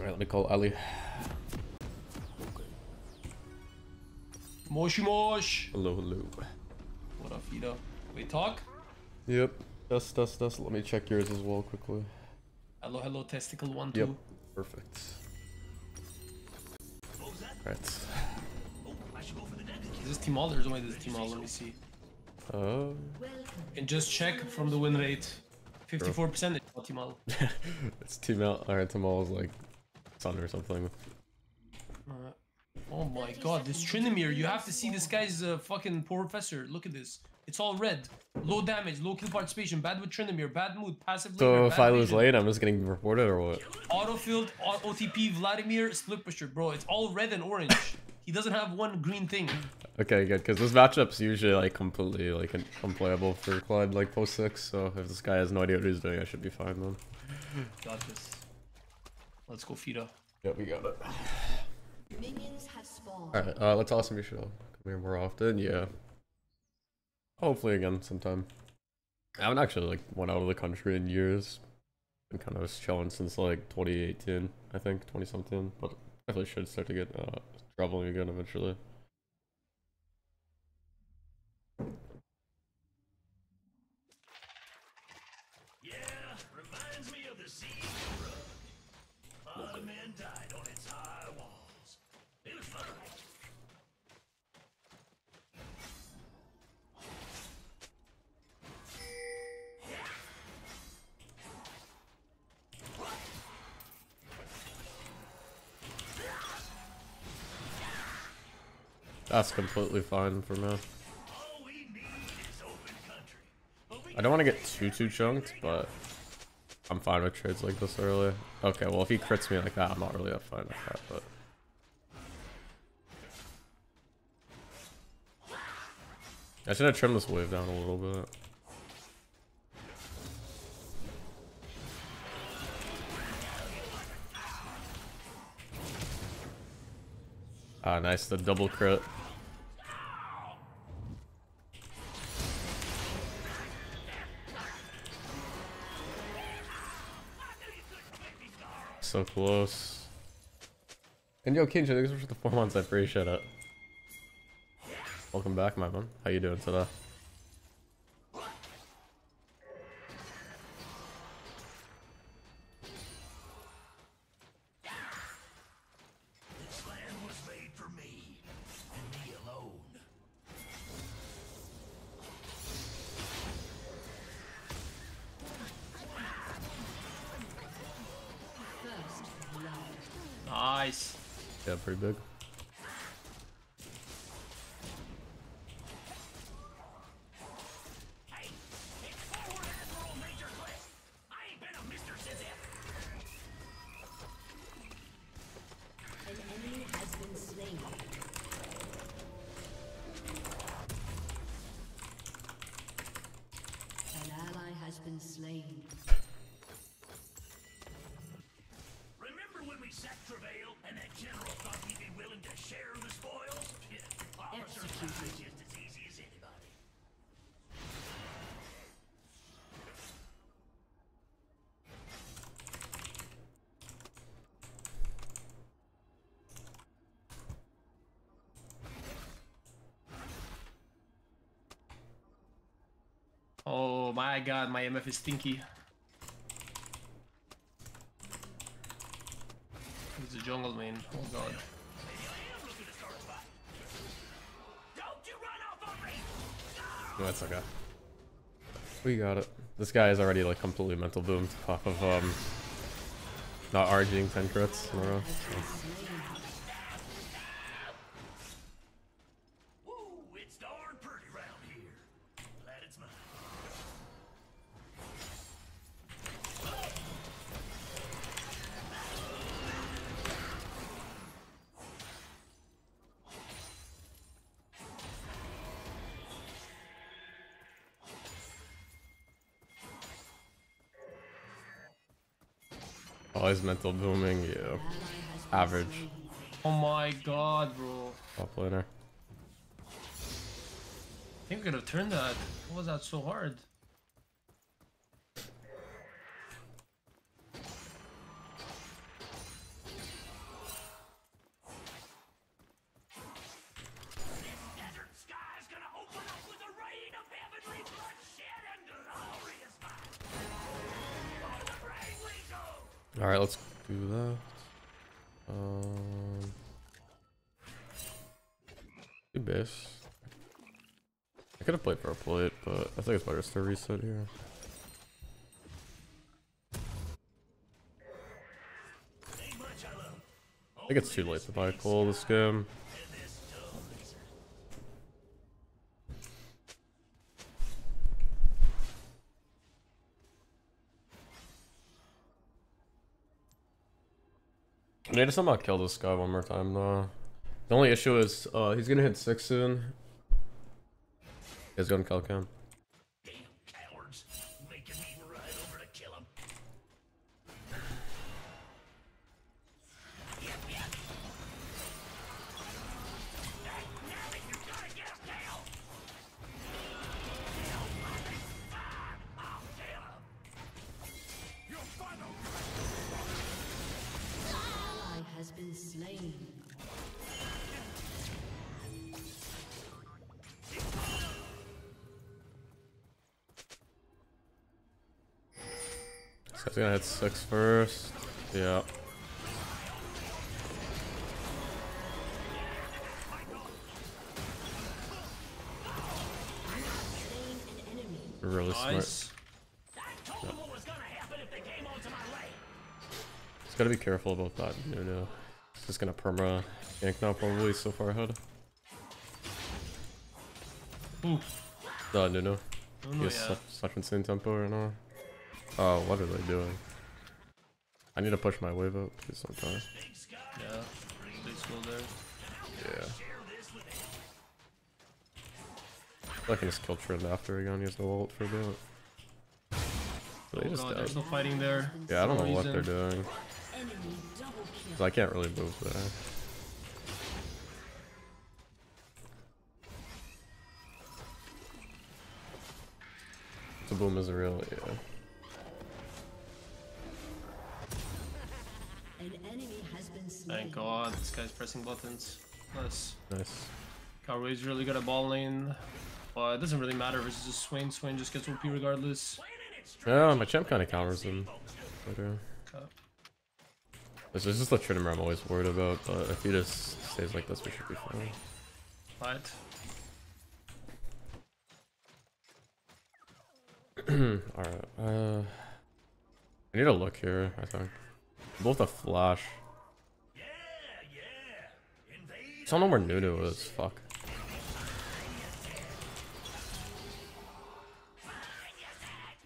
Alright, let me call Ali. Moshi Mosh. Hello, hello. What up, Fido? Wait, talk? Yep. Dust, dust, dust. Let me check yours as well quickly. Hello, hello, testicle one, Yep. two. Perfect. Right. Is this Team All? or There's only this Team All. Let me see. Uh, And just check from the win rate. 54% is Team All. it's team All. Alright, Tamal is like sun or something. Oh my god, this Tryndamere, you have to see this guy's uh, fucking professor. Look at this. It's all red. Low damage, low kill participation, bad with Tryndamere, bad mood, passive So if I lose late, I'm just getting reported or what? Autofilled, au- OTP, Vladimir, split pusher. Bro, it's all red and orange. he doesn't have one green thing. Okay, good, because this matchup's usually like completely like un- unplayable for Kled like post six. So if this guy has no idea what he's doing, I should be fine then. Got this. Let's go, Fido. Yeah, we got it. Minions have spawned. Alright, uh, let's awesome Michelle. Come here more often, yeah. Hopefully again sometime. I haven't actually like went out of the country in years. Been kind of chilling since like 2018, I think, 20 something. But definitely should start to get uh, traveling again eventually. That's completely fine for we I don't want to get too too chunked, but I'm fine with trades like this early. Okay, well if he crits me like that, I'm not really that fine with that, but. I should have trimmed this wave down a little bit. Ah, nice, the double crit. So close. And yo, Kinja, thanks for the four months. I appreciate it. Welcome back, my man. How you doing today? Oh my god, my MF is stinky. It's a jungle main. Oh god. No, that's okay. We got it. This guy is already like completely mental boomed off of um not RGing 10 crits in a row. so. He's mental booming, yeah. Ally has been Average. Oh my god, bro. Top laner. I think we could have turned that. Why was that so hard? Just to reset here. I think it's too late to buy coal this game. I need to somehow kill this guy one more time though. The only issue is uh, he's gonna hit six soon. He's gonna kill cam. So he's gonna hit six first. Yeah. Really smart. Nice. I told them what was gonna happen if they came onto my way. Just gotta be careful about that. No, no. Just gonna perma gank now probably so far ahead. Ooh. No, no, no. Oh, He no, has yeah. such, such insane tempo right now. Oh, what are they doing? I need to push my wave up, don't die. Yeah. Big school there. Yeah. I can just kill Trend after again, use the ult for a bit. They Oh just god, died. there's no fighting there. Yeah, I don't no know what they're doing. Enemy double kill. 'cause I can't really move there. The boom is real, yeah. An enemy has been slain. Thank god, this guy's pressing buttons. Nice. Nice. Cowboy's really good at ball lane. But it doesn't really matter if it's just Swain. Swain just gets OP regardless. Oh, my champ kind of counters him. But, uh, Okay. This is just the Trinity I'm always worried about, but if he just stays like this, we should be fine. Right. Alright, uh... I need a look here, I think. Both a flash. Yeah, yeah. I don't know where Nunu is, fuck.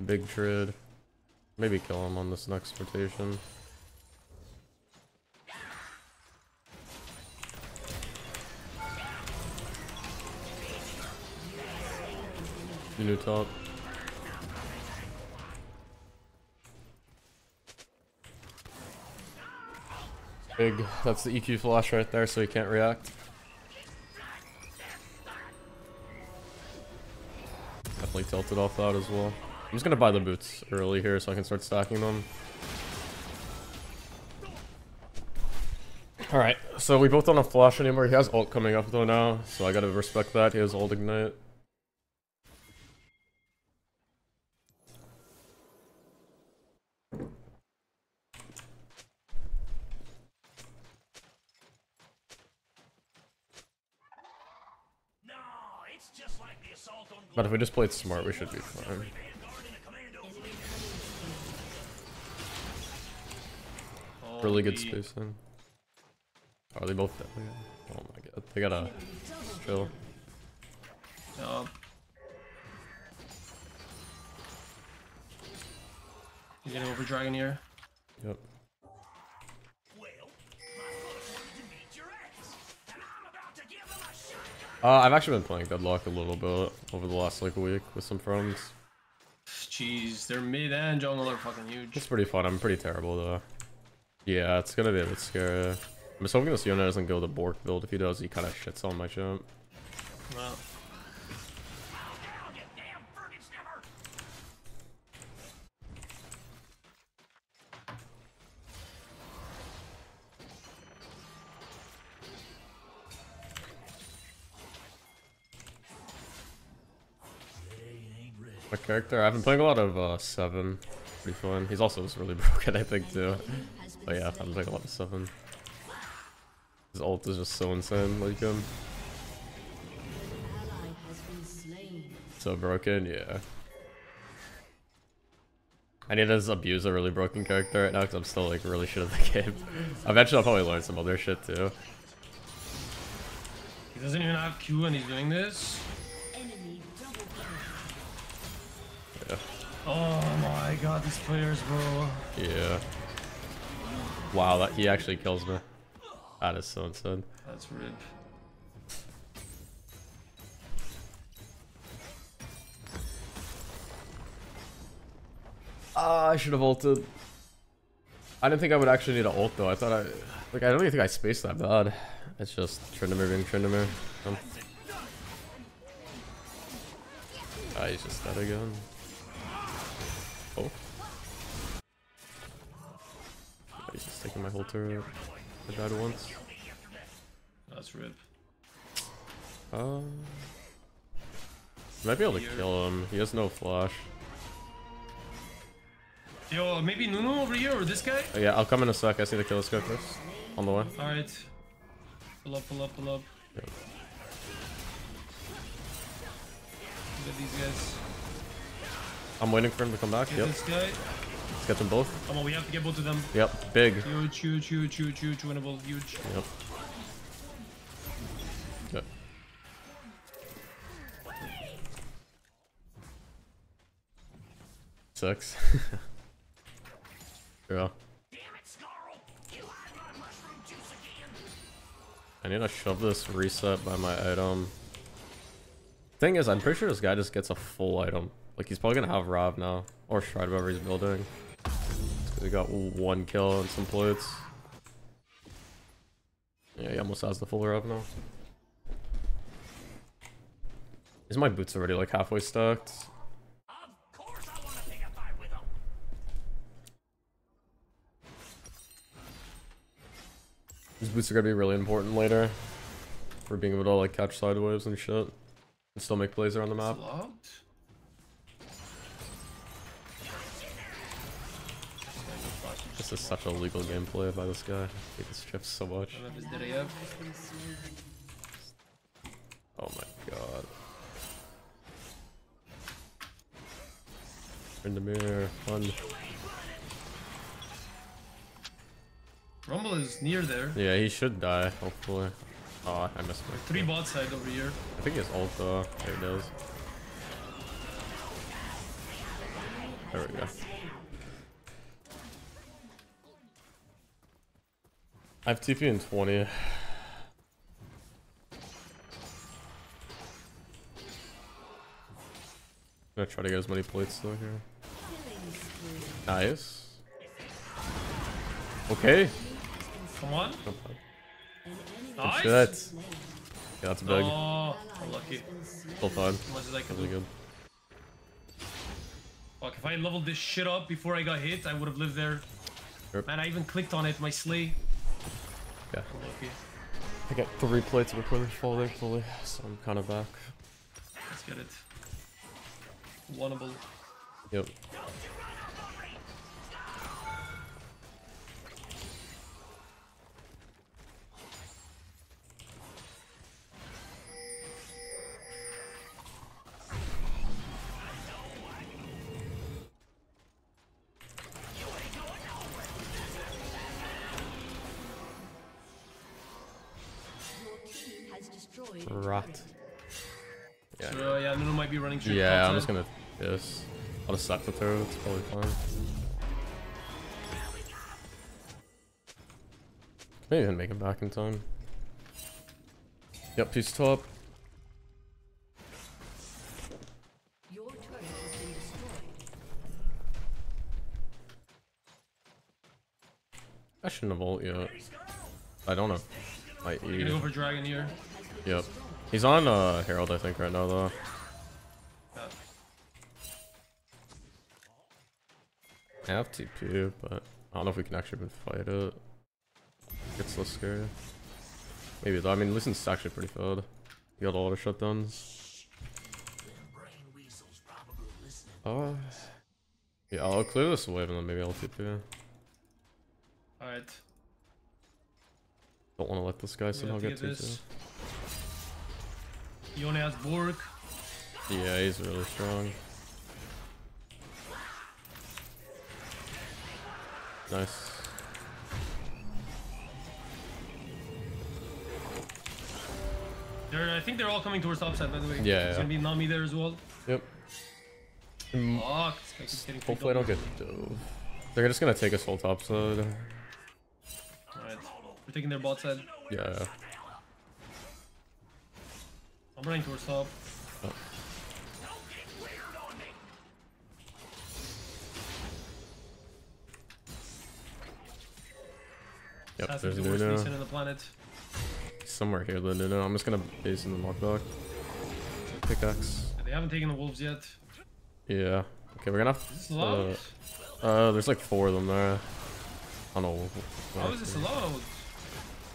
Big Trid. Maybe kill him on this next rotation. Nunu top. Big, that's the EQ flash right there, so he can't react. Definitely tilted off that as well. I'm just gonna buy the boots early here so I can start stacking them. Alright, so we both don't have flash anymore. He has ult coming up though now, so I gotta respect that. He has ult ignite. No, it's just like the assault on But if we just played smart, we should be fine. Vanguard and a commando fleet. Really good spacing. Are they both dead? Oh my god. They gotta chill. Yeah. You getting over Dragon here? Yep. Uh, I've actually been playing Deadlock a little bit over the last like week with some friends. Jeez, their mid and jungle are fucking huge. It's pretty fun. I'm pretty terrible though. Yeah, it's gonna be a bit scary. I'm just hoping this Yone doesn't go the Bork build. If he does, he kind of shits on my champ. Well, character, I've been playing a lot of uh, 7. Pretty fun. He's also just really broken, I think, too. But yeah, I've been playing a lot of 7. His ult is just so insane, like him. slain. So broken, yeah. I need to abuse a really broken character right now because I'm still like really shit at the game. Eventually I'll probably learn some other shit too. He doesn't even have Q and he's doing this. Oh my god, these players, bro. Yeah. Wow, that he actually kills me. That is so insane. That's rip. Ah, I should have ulted. I didn't think I would actually need an ult though. I thought I like I don't even think I spaced that bad. It's just Tryndamere being Tryndamere. Um, ah, he's just dead again. Oh. He's just taking my whole turret. I died once. That's rip. Um, might be able to kill him. He has no flash. Yo, maybe Nunu over here or this guy? Oh, yeah, I'll come in a sec. I see the killer scope first. On the way. Alright. Pull up, pull up, pull up. Yep. Look at these guys. I'm waiting for him to come back. Get Yep. this guy. Let's get them both. Come on, we have to get both of them. Yep. Big. Huge, huge, huge, huge, huge, winnable, huge. Yep. Yep. Six. yeah. I need to shove this reset by my item. Thing is, I'm pretty sure this guy just gets a full item. Like, he's probably gonna have Rav now. Or Stride, whatever he's building. He got one kill and some plates. Yeah, he almost has the full Rav now. Is my boots already like halfway stacked? These boots are gonna be really important later. For being able to like catch sideways and shit. And still make plays around the map. This is such a legal gameplay by this guy. I hate this chip so much. I love his DRF. Has been slain. Oh my god. In the mirror, fun. Rumble is near there. Yeah, he should die, hopefully. Oh, I missed my Three bot side over here. I think has ult though. There he does. There we go. I have TP in 20. I'm gonna try to get as many plates though here. Nice. Okay. Come on. Nice. Shit. has been slain. Yeah, that's big. Oh, has. Still fine. Much as I can Really good. Fuck, if I leveled this shit up before I got hit, I would have lived there. Yep. Man, I even clicked on it, my slay. Yeah. Unlucky. I got three plates before they fall fully, so I'm kind of back. Let's get it. Oneable. Yep. Yeah, I'm just gonna. Yes. I'll just sack the turret. It's probably fine. Maybe even make it back in time. Yep, he's top. Your turret has been destroyed. I shouldn't have ult yet. I don't know. My You're gonna E. go for Dragon here. Yep. He's on uh, Herald, I think, right now, though. I have TP, but I don't know if we can actually even fight it. It's so scary. Maybe though. I mean, Lucian's actually pretty fed. He got a lot of shutdowns. Them brain weasels probably listening Uh, yeah, I'll clear this wave and then maybe I'll TP. Alright. Don't want to let this guy somehow get this. Yone has Bork. Yeah, he's really strong. Nice. They're, I think they're all coming towards top side, by the way. Yeah, There's yeah. gonna be Nami there as well. Yep. Mm, Fuck, this guy keeps getting free Hopefully I don't get dove. They're just gonna take us whole top side. Alright. We're taking their bot side. Yeah. I'm running towards top. Yep, there's the worst Nunu. reason in the planet. Somewhere here, the Nunu. I'm just gonna base in the knockback. Pickaxe. They haven't taken the wolves yet. Yeah. Okay, we're gonna have? Uh, uh, there's like four of them there. I don't know. How is this allowed?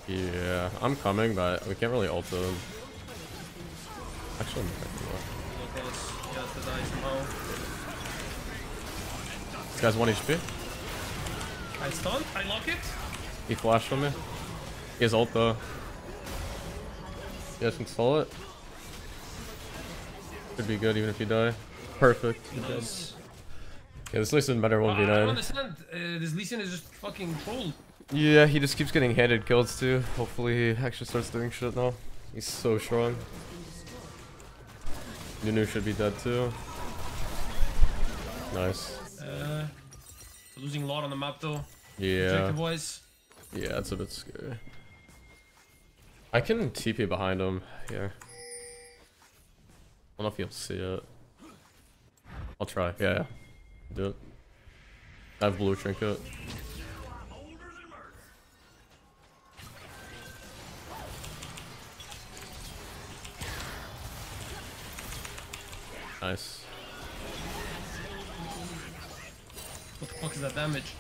Yeah, I'm coming, but we can't really ult them. Actually, I'm not gonna do Look at us. He to die somehow. This guy's 1 HP. I stun. I lock it. He flashed on me. He has ult though. You guys can stall it. Should be good even if you die. Perfect. Nice. Yeah, this is better Uh, I don't 1v9. understand. Uh, this Lee Sin is just fucking cold. Yeah, he just keeps getting handed kills too. Hopefully he actually starts doing shit now. He's so strong. Nunu should be dead too. Nice. Uh, losing a lot on the map though. Yeah. Objective wise. Yeah, it's a bit scary. I can TP behind him here. I don't know if you'll see it. I'll try. Yeah, yeah. Do it. I have blue trinket. Nice. What the fuck is that damage?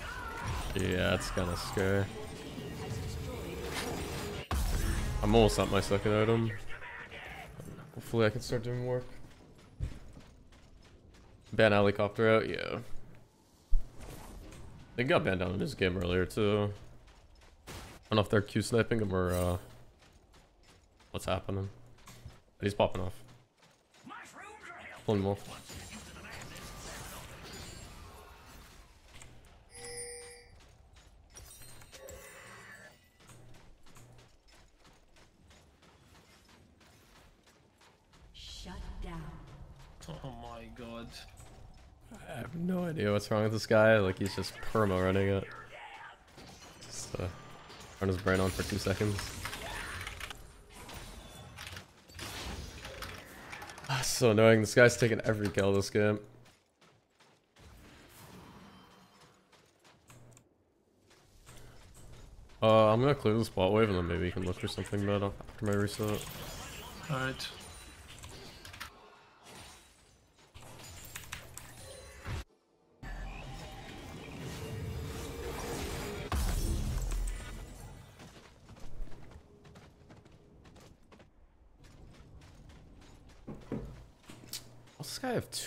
Yeah, it's kind of scary. I'm almost at my second item. Hopefully I can start doing work. Ban helicopter out, yeah. They got banned down in this game earlier too. I don't know if they're Q sniping him or uh, what's happening. But he's popping off. Pulling more. Idea what's wrong with this guy. Like he's just perma running it. Just uh, turn his brain on for two seconds. Ah, so annoying. This guy's taking every kill this game. Uh, I'm gonna clear the spot wave and then maybe you can look for something better after my reset. Alright.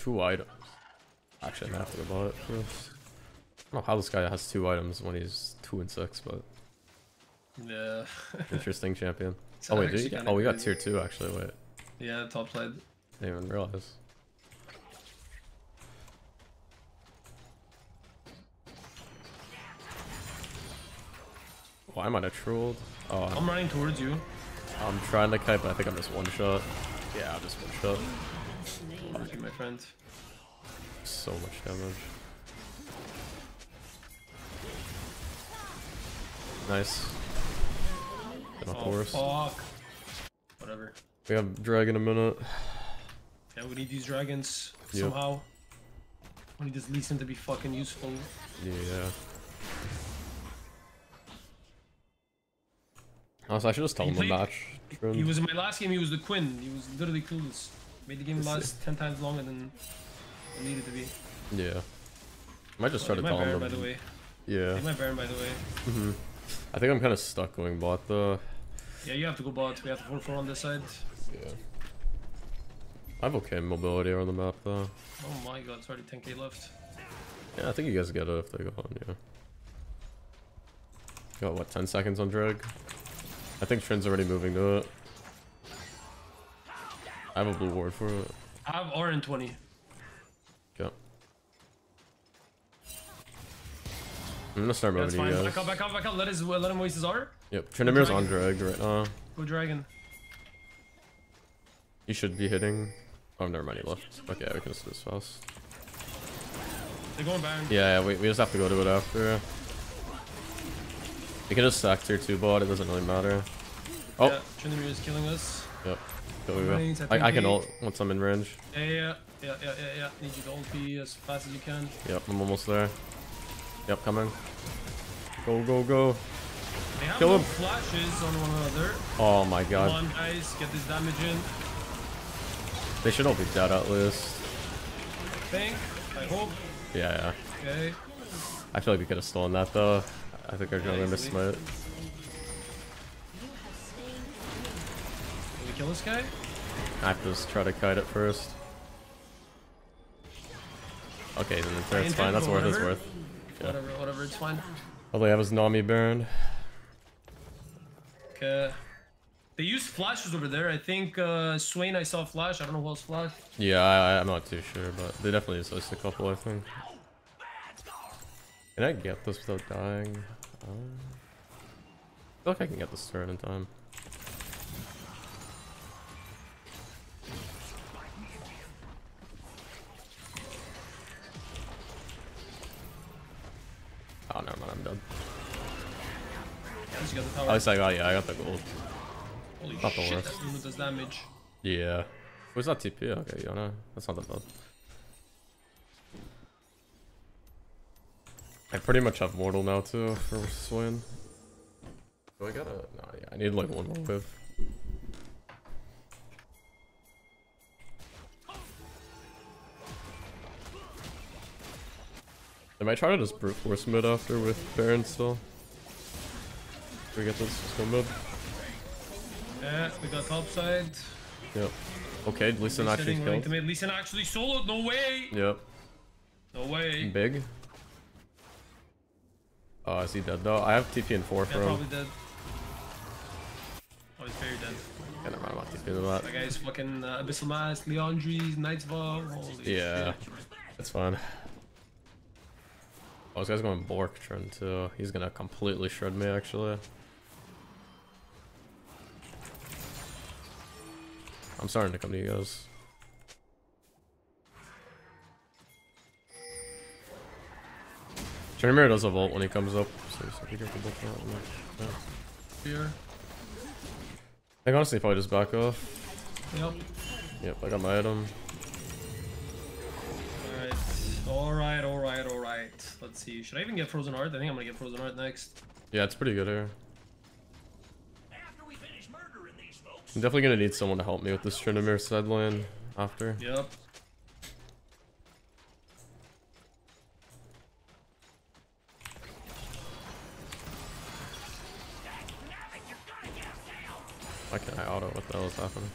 Two items? Actually, I'm gonna have to go buy it first. I don't know how this guy has two items when he's two and six, but Yeah. interesting champion. It's Oh wait, did you? Oh, we got tier two actually. Wait, Yeah, top side. didn't even realize. Why am I not trolled? Oh, I'm running towards you. I'm trying to kite, but I think I'm just one shot. Yeah, I'm just one shot. Thank you, my friend. So much damage. Nice. Gonna Oh, force. fuck. Whatever. We have dragon a minute. Yeah, we need these dragons Yep. somehow. We need this Lee Sin to be fucking useful. Yeah. Honestly, I should just tell He him the match. He was in my last game, he was the Quinn. He was literally clueless. Made the game Let's last 10 times longer than it needed to be. Yeah. I might just try Oh, to they tell might him. By the way. Yeah. They might Baron, by the way. hmm I think I'm kind of stuck going bot though. Yeah, you have to go bot. We have to 4 4 on this side. Yeah. I have okay mobility on the map though. Oh my god, it's already 10k left. Yeah, I think you guys get it if they go on, yeah. Got what, 10 seconds on drag? I think Trin's already moving to it. I have a blue ward for it. I have RN20. Yeah. I'm gonna start That's moving to fine. Back up, back up, back up. Let, his, let him waste his R. Yep, dragon. on drag right now. Go dragon. You should be hitting. Oh, never mind, he left. Okay, we can just do this fast. They're going back. Yeah, yeah we, we just have to go to it after. We can just sack tier 2 bot, it doesn't really matter. Oh, Yeah, is killing us. yep. Go, go, go. I I, I can ult once I'm in range. Yeah, yeah, yeah, yeah, yeah. Need you to ult P as fast as you can. Yep, I'm almost there. Yep, coming. Go, go, go. They have Kill no him. flashes on one another. Oh my Come god. on, guys, get this damage in. They should all be dead at least. I think. I hope. Yeah, yeah. Okay. I feel like we could have stolen that though. I think our Yeah, jungler missed easily. Kill this guy? I have to just try to kite it first. Okay, then it's, it's fine. That's worth. It's worth. Yeah. Whatever, whatever, it's fine. Oh, they have his Nami Baron. Okay. They used flashes over there. I think uh, Swain, I saw flash. I don't know who else flashed. Yeah, I, I'm not too sure, but they definitely list a couple. I think. Can I get this without dying? Uh, I feel like I can get this turn in time. Oh, never mind, I'm dead. At got the tower. At least I got, yeah, I got the gold. Holy not the shit, worst. that does damage. Yeah. Where's that TP? Okay, Yone. That's not that bad. I pretty much have Mortal now too for Swain. Do I gotta? No, yeah, I need like one more whip. I might try to just brute force mid after with Baron still. We get this, let's go mid. Yeah, we got top side. Yep. Okay, Lee Sin actually killed. mid. Lee Sin actually soloed. No way. Yep. No way. Big. Oh, is he dead though? I have TP in 4 Yeah, for him. probably dead. Oh, he's very dead. Yeah, never mind, I'm not TP to that. That guy's fucking uh, Abyssal Mask, Liandry's, Knight's. Holy Yeah, shit. it's fine. Oh, this guy's going Bork turn too. He's gonna completely shred me actually. I'm starting to come to you guys. Tryndamere does a volt when he comes up, so just be careful about that. one. Yeah. Here. I think honestly probably just back off. Yep. Yep, I got my item. Let's see. Should I even get Frozen Heart? I think I'm gonna get Frozen Heart next. Yeah, it's pretty good here. After we finish murdering these folks, I'm definitely gonna need someone to help me with this Tryndamere side lane after. Yep. Why can't I auto? What the hell is happening?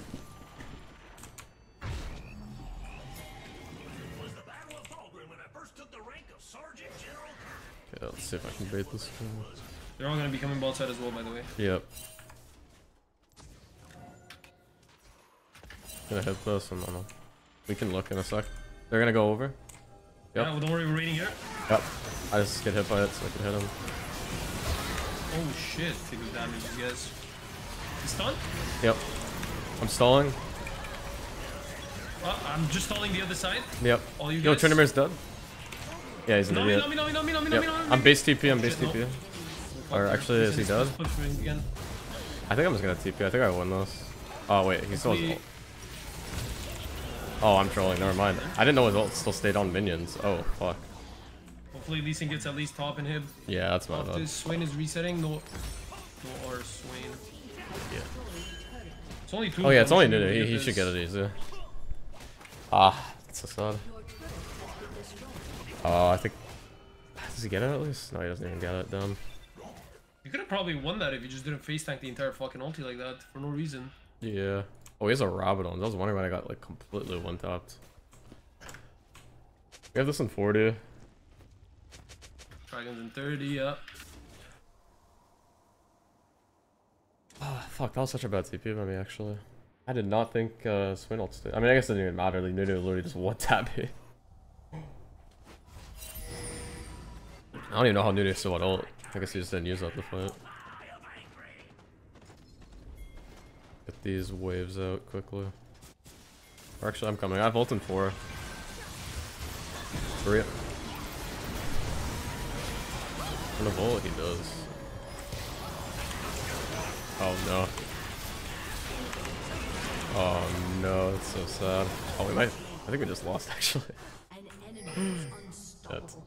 Okay, let's see if I can bait this. guy. They're all gonna be coming bot side as well, by the way. Yep. Gonna hit this and then we can look in a sec. They're gonna go over. Yep. Yeah, well, don't worry, we're waiting here. Yep. I just get hit by it so I can hit him. Oh shit, take the damage, you guys. He's stunned? Yep. I'm stalling. Uh, I'm just stalling the other side. Yep. All you Yo, guys. Tryndamere's dead. Yeah, he's me, idiot. no, no, no, no, no, Yep. me, no, me. I'm base TP, I'm base TP. Or actually, is he dead? Push for him again. I think I'm just gonna TP. I think I won this. Oh wait, he still has ult. Oh, I'm trolling. Never mind. I didn't know his ult still stayed on minions. Oh fuck. Hopefully Lee Sin gets at least top and inhib. Yeah, that's my bad. this Swain is resetting. No, no R Swain. Yeah. It's only two. Oh yeah, it's only Nunu. He, he should get it easy. Ah, that's so sad. Oh, I think. Does he get it at least? No, he doesn't even get it. Dumb. You could have probably won that if you just didn't face tank the entire fucking ulti like that for no reason. Yeah. Oh, he has a Rabadon. I was wondering when I got like completely one tapped. We have this in 40. Dragons in 30, yeah. Oh, fuck, that was such a bad TP by me actually. I did not think uh, Swain ults did. I mean, I guess it didn't even matter. Like, Nunu literally just one tap me. I don't even know how Nunu still had ult. I guess he just didn't use that the fight. Get these waves out quickly. Or actually, I'm coming. I have ult in four. Hurry up. What a ult he does. Oh no. Oh no, it's so sad. Oh, we might. I think we just lost actually. An enemy is That's-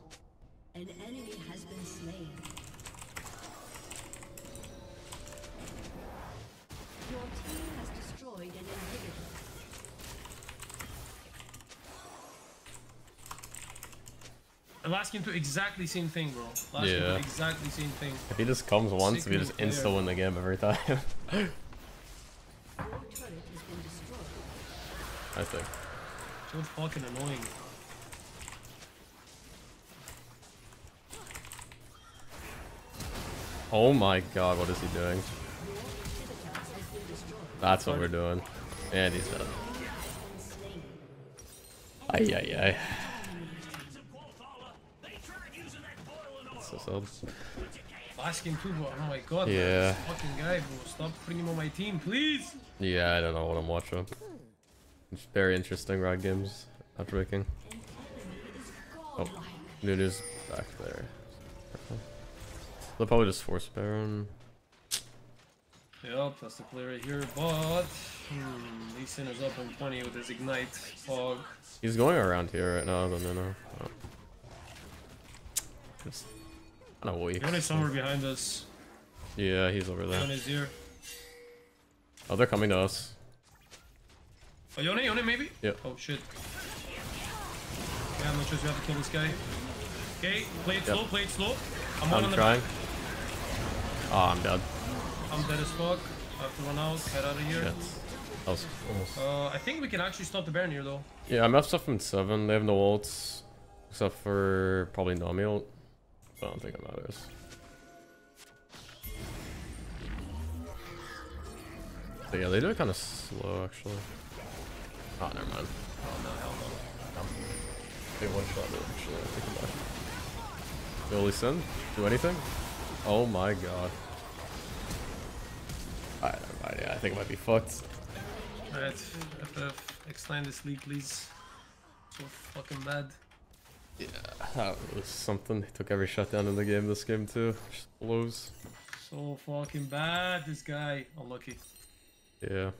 I'm asking to exactly same thing, bro. Last game, Yeah. exactly same thing. If he just comes once, we just player. insta win the game every time. Your turret has been destroyed. I think. So fucking annoying. Oh my god, what is he doing? That's what we're doing. And he's dead. Ay ay ay. So sad. Last game. Oh my god. Yeah. this Fucking guy, bro. Stop putting him on my team, please. Yeah, I don't know what I'm watching. It's very interesting Rod games after making. Oh, Nunu's back there. They'll probably just force Baron. Yep, that's the play right here. But hmm, Lee Sin is up on 20 with his ignite fog. He's going around here right now, the Nunu. Oh. Just kind of weak. Yone is somewhere behind us. Yeah, he's over there. is here. Oh, they're coming to us. Oh, Yone, Yone, maybe? Yep. Oh shit. Yeah, I'm not sure if we have to kill this guy. Okay, play it Yep. slow, play it slow. I'm on I'm the trying. Oh, I'm dead. I'm dead as fuck. I have to run out, head out of here. Shit. That was almost. Uh, I think we can actually stop the Baron here though. Yeah, I'm up stuff in seven. They have no ults. Except for probably Nami ult. I don't think it matters. Yeah, they do it kind of slow actually. Oh, never mind. Oh no, hell no. They one shot it actually. I take it back. Billy Sin, do anything? Oh my god. I, I, yeah, I think it might be fucked. Alright, FF, explain this league please. So fucking bad. Yeah, that was something. He took every shutdown in the game this game too. Just blows. So fucking bad, this guy. Unlucky. Yeah.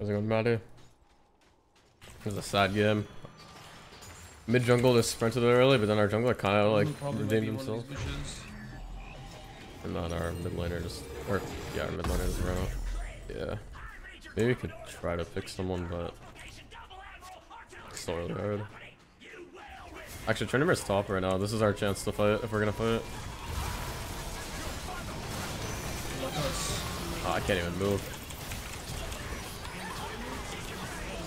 How's it going, Matty? It was a sad game. Mid jungle just sprinted early, but then our jungler kind of like Blue probably redeemed be one of himself. And then our mid laner just, or yeah, our mid laner just ran off. Yeah. Maybe we could try to pick someone, but it's still really hard. Actually, Tryndamere's top right now. This is our chance to fight if we're gonna fight. Look. Oh, ah, I can't even move.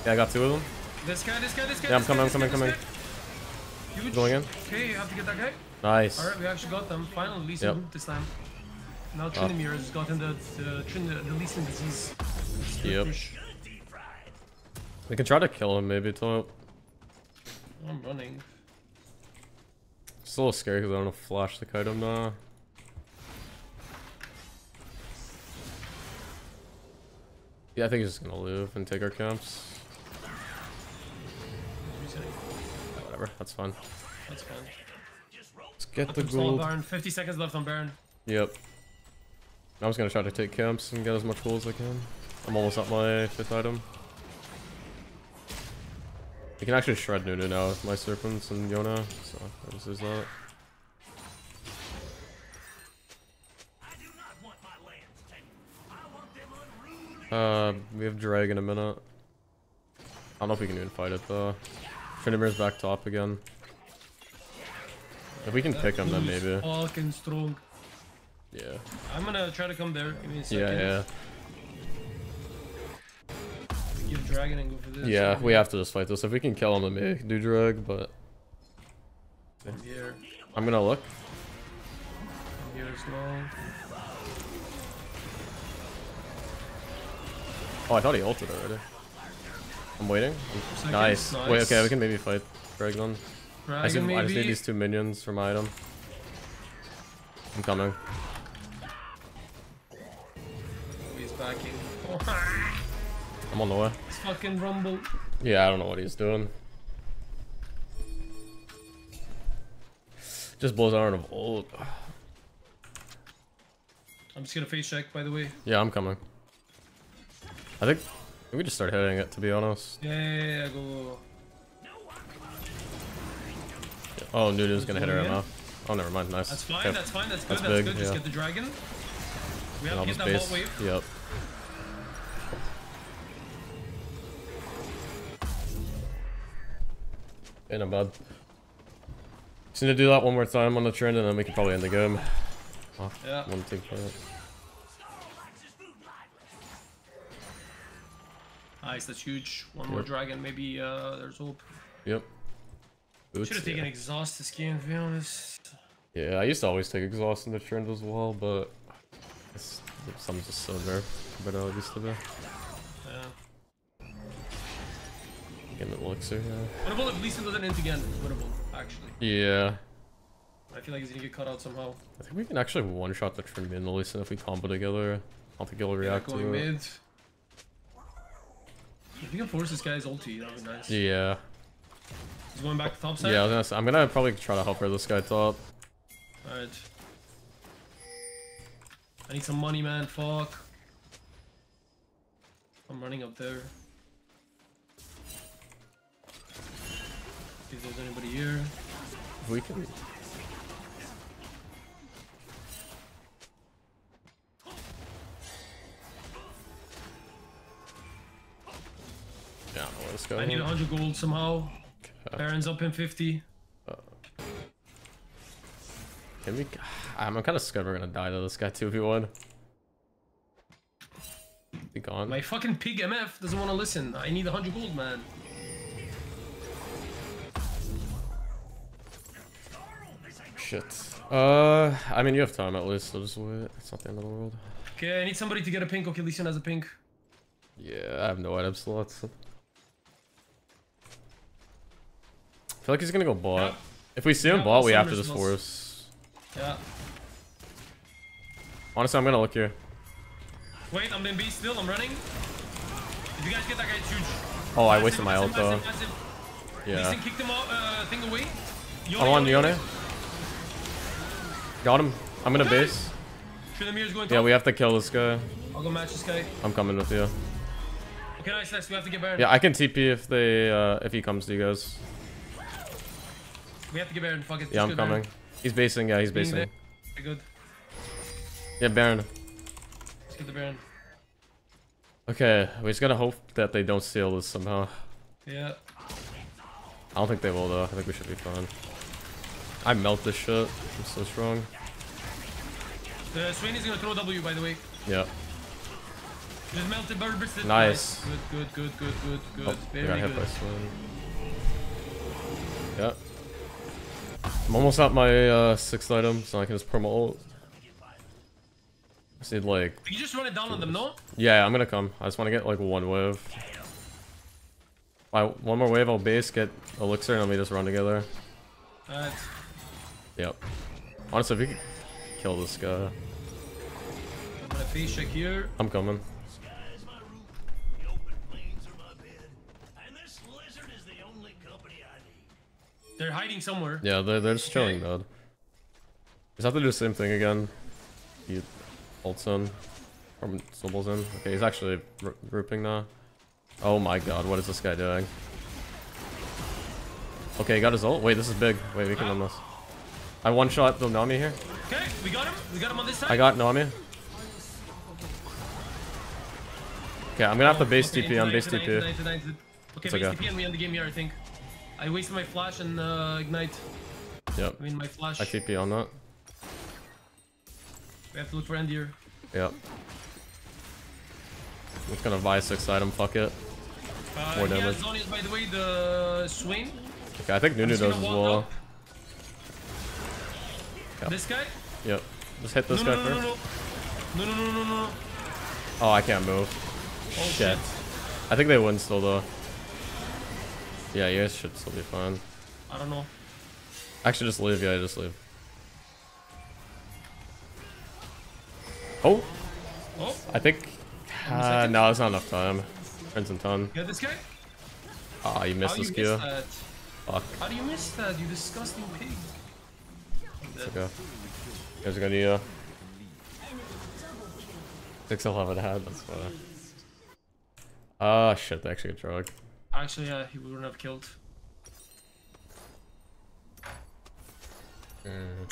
Yeah, I got two of them. This guy, this guy, this guy. Yeah, I'm coming, guy, I'm this coming, guy, coming. this guy. Huge. Going in. Okay, you have to get that guy. Nice. Alright, we actually got them. Finally, Lee Yep. Sin this time. Now ah. Tryndamere has gotten the the, Trin the Lee Sin disease. Yep. We can try to kill him maybe. Till I'm running. it's a little scary because I don't know if flash the kite him now. Yeah, I think he's just gonna live and take our camps. Resetting. Yeah, whatever, that's fine. That's fine. Let's get the gold. Baron. 50 seconds left on Baron. Yep. I was gonna try to take camps and get as much gold as I can. I'm almost at my fifth item. You can actually shred Nunu now with my serpents and Yona, so this is that. Not want my lands taken. I want them unruly. Uh, we have drag in a minute. I don't know if we can even fight it though. Tryndamere's back top again. If we can pick him, then maybe. Fucking strong. Yeah. I'm gonna try to come there. Give me a Yeah, yeah. Give dragon and go for this. Yeah, we have to just fight this. If we can kill him, then maybe do drag, but I'm here. I'm gonna look. I'm here as well. Oh, I thought he ulted already. I'm waiting. Seconds, Nice. Wait, okay, we can maybe fight drag then. I, just, Dragon I just need these two minions for my item. I'm coming. He's backing. I'm on the way. It's fucking rumble. Yeah, I don't know what he's doing. Just blows iron of old. I'm just gonna face check by the way. Yeah, I'm coming. I think we just start hitting it to be honest. Yeah, yeah, yeah, go, go, go. Oh, Nunu's gonna hit her now. Oh, never mind. Nice. That's fine, that's fine, that's good, That's that's, big, good. Just yeah. get the dragon. We have to get that base. wave. Yep. In a bud. Just need to do that one more time on the Trynd and then we can probably end the game. Oh, Yeah. One take point. Nice, that's huge. One more dragon, maybe uh, there's hope. Yep. Boots, Should have taken yeah. exhaust this game, to be honest. yeah, I used to always take exhaust in the Trynd as well, but it's, some just so nerfed compared to it used to be. Yeah. Getting the elixir, yeah. Winnable if Lee Sin doesn't end again. Winnable, actually. Yeah. I feel like he's gonna get cut out somehow. I think we can actually one-shot the Trinity and the Lee if we combo together. I don't think he'll Yeah, react going to it. mid. If we can force this guy's ulti, that would be nice. Yeah. He's going back to top side? Yeah, I was gonna gonna probably try to help her this guy top. Alright. I need some money, man. Fuck. I'm running up there. See if there's anybody here. We can. Yeah, I don't know where this guy I need 100 gold somehow. Okay. Baron's up in 50. Can we? I'm kind of scared we're gonna die to this guy too if he won. He gone? My fucking pig MF doesn't want to listen. I need 100 gold, man. Shit. Uh, I mean you have time at least. So just wait. It's not the end of the world. Okay, I need somebody to get a pink. Okay, Lee Sin has a pink. Yeah, I have no item slots. I feel like he's gonna go bot. If we see him bot, we have to just force. Yeah. Honestly, I'm gonna look here. Wait, I'm in B still. I'm running. If you guys get that guy, it's huge. Oh, I wasted my ult though. massive, massive. Lee Yeah. Kicked him out, uh, thing away. Yone, I'm on Yone. Got him. I'm gonna base. Tryndamere's going Yeah, we have to kill this guy. I'll go match this guy. I'm coming with you. Okay, nice, nice. We have to get Baron. Yeah, I can TP if they uh if he comes to you guys. We have to get Baron. Fuck it. Yeah, Just I'm get Baron. coming. He's basing. Yeah, he's basing. Good. Yeah, Baron. Let's get the Baron. Okay, we just gotta hope that they don't steal this somehow. Yeah. I don't think they will though. I think we should be fine. I melt this shit. I'm so strong. The Swain is gonna throw W, by the way. Yeah. Just melted bird. Nice. Good, good, good, good, good, good. Oh, I Very got hit by good. Swain. Yeah. I'm almost at my uh, sixth item, so I can just promo ult. Just need like, You just run it down on them, no? yeah, I'm gonna come. I just want to get like one wave. By one more wave, I'll base, get elixir, and then we just run together. Alright. Yep. Honestly, if you could kill this guy, I'm gonna here. I'm coming. They're hiding somewhere. Yeah, they're, they're just chilling, Okay. dude. Just have to do the same thing again. He ults in. Or snowballs in. Okay, he's actually grouping now. Oh my god, what is this guy doing? Okay, he got his ult. Wait, this is big. Wait, we can win this. I one shot the Nami here. Okay, we got him. We got him on this side. I got Nami. Okay, I'm gonna have to base Okay, TP into on base into TP. into nine, into nine, into- Okay, It's base okay. TP and we end the game here, I think. I wasted my flash and uh, ignite. Yep. I mean, my flash. I TP on that. We have to look for end here. Yep. I'm just gonna buy six item, fuck it. Uh, More has damage. By the way, the Swain. Okay, I think Nunu does as well. This guy? Yep. Just hit this no, guy no, no, first. no, no, no, no, no, no, no. Oh, I can't move. Oh Shit. I think they win still though. Yeah, you guys should still be fine. I don't know. Actually, just leave. Yeah, just leave. Oh, Oh, I think. Uh, no, it's not enough time. Crimson Ton. you got this guy? Ah, you missed How this you Q. miss that? Fuck. How do you miss that, you disgusting pig? It's okay. You guys are gonna need a 611 head, that's why. Ah, shit, they actually get drug. Actually, yeah, he wouldn't have killed. Mm.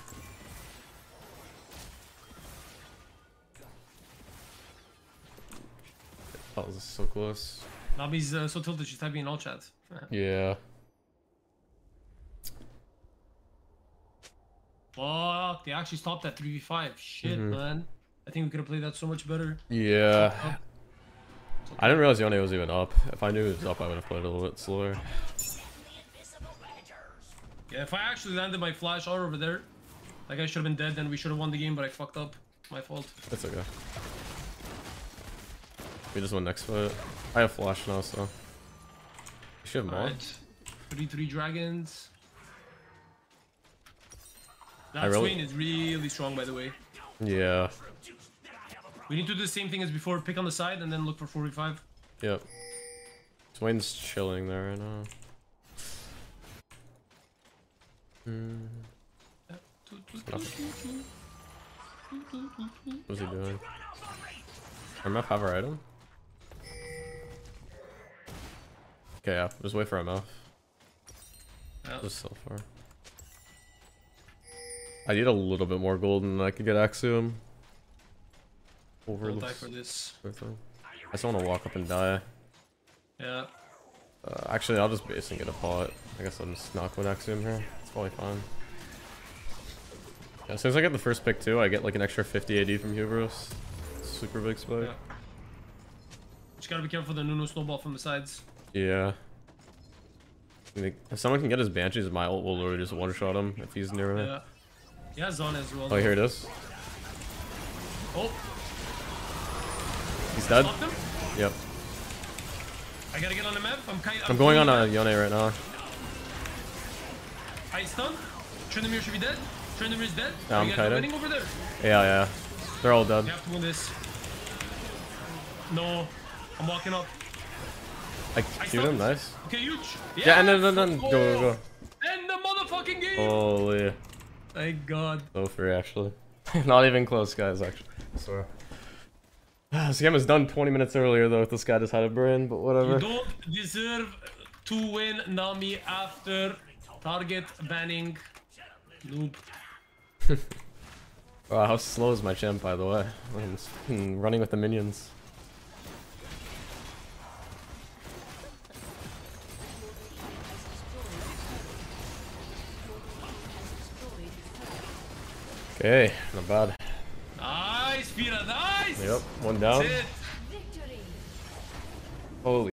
That was so close. Nami's uh, so tilted, she's typing in all chat. Yeah. Fuck, they actually stopped at 3v5. Shit, Mhm. man. I think we could have played that so much better. Yeah. I didn't realize Yone was even up. If I knew he was up, I would have played a little bit slower. Yeah, if I actually landed my flash all over there, that guy should have been dead, then we should have won the game, but I fucked up. My fault. It's okay. We just went next fight. I have flash now, so. You should have mod. Alright. 3-3 dragons. I That really- is really strong, by the way. Yeah. We need to do the same thing as before. Pick on the side and then look for 45. Yep. Swain's chilling there right now. Hmm. What's he doing? MF have our item? Okay, yeah. Just wait for MF. Yeah. Just so far. I need a little bit more gold and I could get Axiom. Over Don't die for this. I just want to walk up and die. Yeah. Uh, actually, I'll just base and get a pot. I guess I'll just knock one Axiom here. It's probably fine. Yeah, as soon as I get the first pick too, I get like an extra 50 AD from Hubris. Super big spike. Yeah. Just gotta be careful the Nunu snowball from the sides. Yeah. If someone can get his Banshees, my ult will literally just one-shot him if he's near me. Yeah. Yeah, Zon as well. Oh, here it is. Oh, He's dead. Yep. I gotta get on the map. I'm kind I'm going on uh, a Yone right now. I stun. Tryndamere should be dead. Tryndamere is dead. Yeah, I'm you guys are kited. over there. Yeah, yeah. They're all dead. We have to win this. No, I'm walking up. I cute him, nice. Okay, huge. Yeah, and then, then, then, go, go, go. End the motherfucking game. Holy. Thank God. So free, actually. Not even close, guys, actually. I swear. This game was done 20 minutes earlier, though, if this guy just had a brain, but whatever. You don't deserve to win Nami after target banning. Noob. Wow, how slow is my champ, by the way? I'm running with the minions. Okay, not bad. Nice, Pira, nice! Yep, one down. That's it. Holy